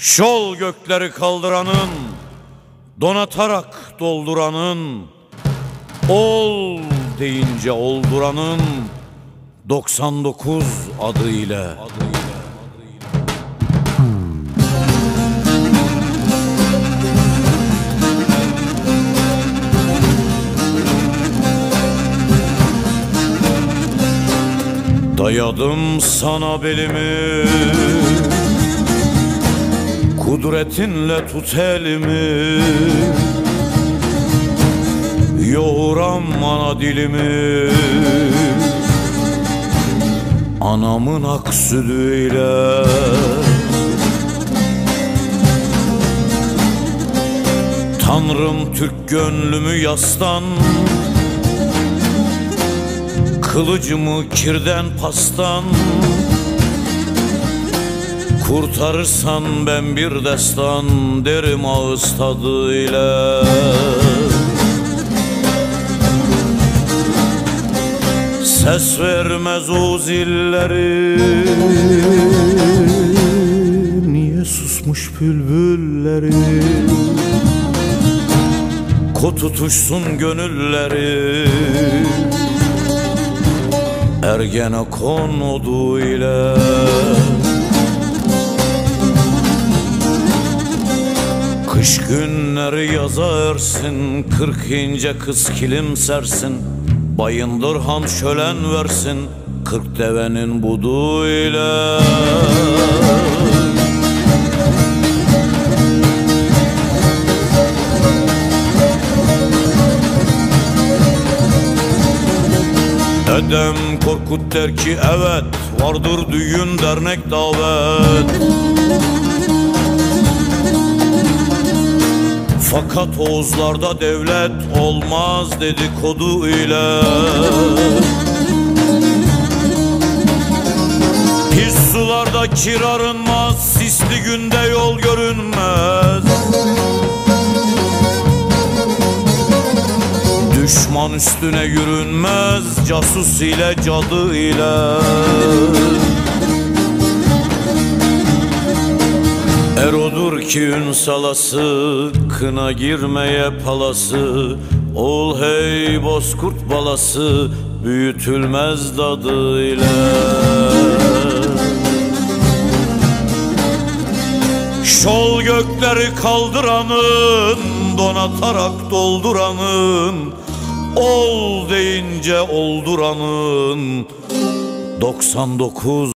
Şol gökleri kaldıranın, donatarak dolduranın, ol deyince olduranın 99 adıyla. Dayadım sana belimi Kudretinle tut elimi. Yoğuram ana dilimi. Anamın ak sütüyle. Tanrım Türk gönlümü yastan. Kılıcımı kirden pastan Kurtarırsan ben bir destan derim ağız tadıyla. Ses vermez o zilleri. Niye susmuş bülbülleri? Ko tutuşsun gönülleri. Ergenekon oduyla Kış günleri yazarsın Kırk ince kız kilim sersin. Bayındır han şölen versin Kırk devenin buduyla. Dedem Korkut der ki evet Vardır düğün dernek davet Fakat Oğuzlarda devlet olmaz dedikodu ile. Pis sularda kir arınmaz Sisli günde yol görünmez. Düşman üstüne yürünmez Casus ile cadı ile Er odur ki ün salası Kına girmeye palası Ol hey bozkurt balası Büyütülmez dadıyla. Şol gökleri kaldıranın Donatarak dolduranın Ol deyince olduranın 99